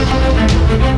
Música